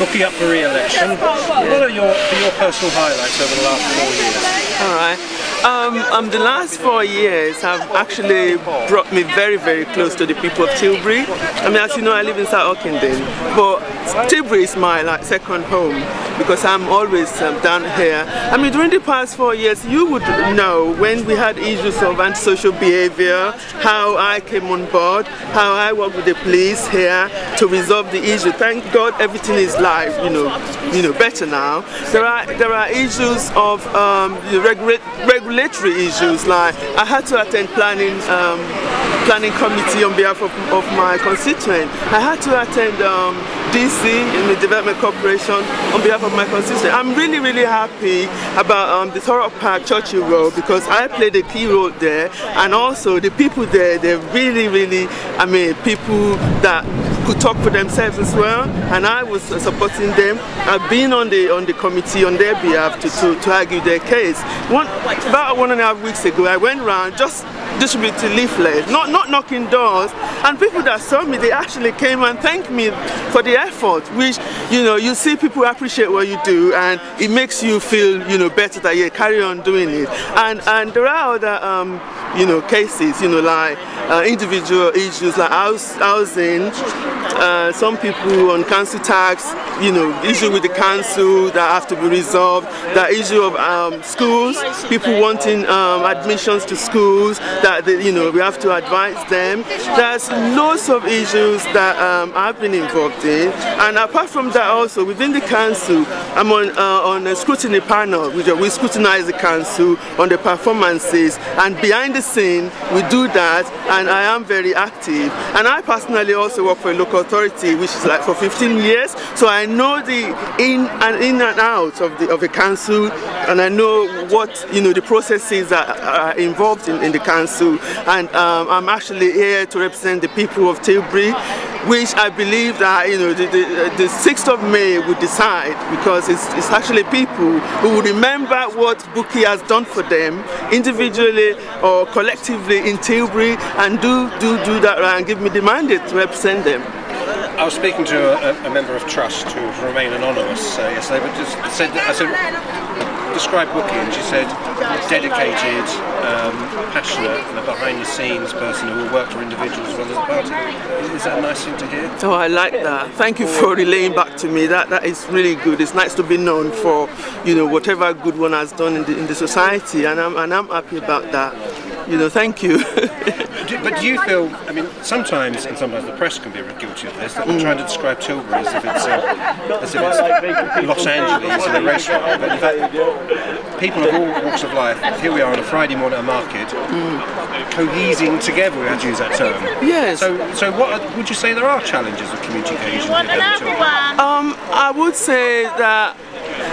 looking up for re-election. What are your, your personal highlights over the last four years? All right. Um, um, the last four years have actually brought me very, very close to the people of Tilbury. I mean, as you know, I live in South Ockendon, but Tilbury is my like second home because I'm always um, down here. I mean, during the past four years, you would know when we had issues of antisocial behavior, how I came on board, how I worked with the police here to resolve the issue. Thank God everything is live, you know, you know, better now. There are there are issues of um, regula regulatory issues like I had to attend planning um, planning committee on behalf of, of my constituent. I had to attend um, DC in the Development Corporation on behalf of my constituent. I'm really, really happy about um, the Thurrock Park Churchill Road because I played a key role there and also the people there, they're really, really, I mean, people that could talk for themselves as well and I was supporting them. I've been on the on the committee on their behalf to, to, to argue their case. One, about one and a half weeks ago I went around just distributing leaflets, not, not knocking doors. And people that saw me, they actually came and thanked me for the effort, which, you know, you see people appreciate what you do and it makes you feel, you know, better that you carry on doing it. And, and there are other, um, you know, cases, you know, like uh, individual issues like house, housing, uh, some people on council tax, you know, issue with the council that have to be resolved, the issue of um, schools, people wanting um, admissions to schools, that they, you know we have to advise them. There's lots of issues that um, I've been involved in, and apart from that, also within the council, I'm on uh, on a scrutiny panel. We, we scrutinize the council on the performances, and behind the scene we do that, and I am very active. And I personally also work for a local authority, which is like for 15 years, so I know the in and in and out of the of the council, and I know what you know the processes that are involved in, in the council. And um, I'm actually here to represent the people of Tilbury which I believe that you know the, the, the 6th of May will decide because it's, it's actually people who will remember what Bukky has done for them individually or collectively in Tilbury and do do do that and give me the mandate to represent them. I was speaking to a, a member of Trust who will remain anonymous uh, yesterday, but just said, I said, describe Bukky and she said dedicated, um, passionate and a behind the scenes person who will work for individuals as well as the party. Is that a nice thing to hear? Oh, I like that. Thank you for relaying back to me. That that is really good. It's nice to be known for, you know, whatever good one has done in the, in the society and I'm, and I'm happy about that. You know, thank you. but do you feel, I mean, sometimes, and sometimes the press can be guilty of this, that we're trying to describe Tilbury as if it's, uh, as if it's Los Angeles and a race ride, but in fact, people of all walks of life, here we are on a Friday morning at a market, mm. cohesing together, we had to use that term. Yes. So, so what would you say there are challenges of community cohesion? Um, I would say that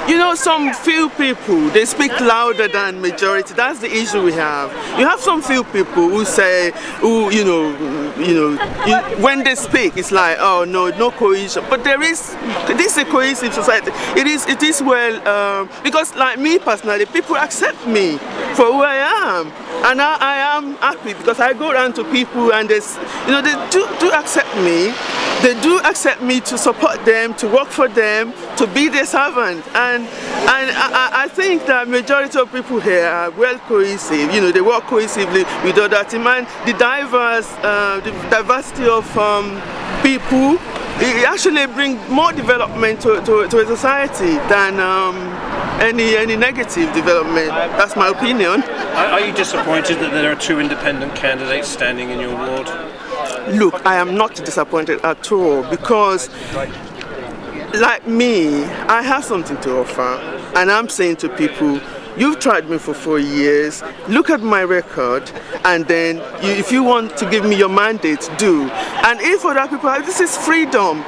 you know, some few people, they speak louder than majority. That's the issue we have. You have some few people who say, who, you know, you know, you, when they speak, it's like, oh no, no cohesion. But there is, this is a cohesive society. It is, it is well, um, because like me personally, people accept me for who I am. And I, I am happy because I go around to people and they, you know, they do, do accept me they do accept me to support them, to work for them, to be their servant. And, and I, I think that majority of people here are well cohesive. You know, they work cohesively with other team. And the diverse, uh, the diversity of um, people, it actually brings more development to, to, to a society than um, any any negative development. That's my opinion. Are, you disappointed that there are two independent candidates standing in your ward? Look, I am not disappointed at all because like me, I have something to offer and I'm saying to people, you've tried me for four years, look at my record and then you, if you want to give me your mandate, do. And if other people, this is freedom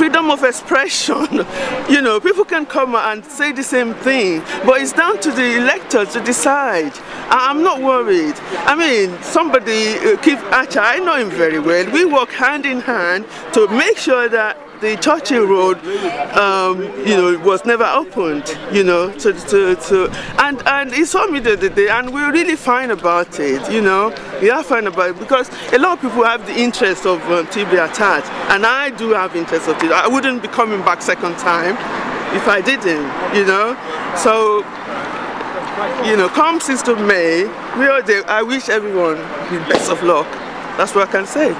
freedom of expression. you know, people can come and say the same thing, but it's down to the electors to decide. I'm not worried. I mean, somebody, uh, Keith Archer, I know him very well. We work hand in hand to make sure that the Churchill Road, um, you know, was never opened, you know, to, to, to and, and he saw me the other day and we are really fine about it, you know, we are fine about it because a lot of people have the interest of um, Tilbury attached and I do have interest of it. I wouldn't be coming back second time if I didn't, you know, so you know, come 6th of May, we are there. I wish everyone the best of luck. That's what I can say.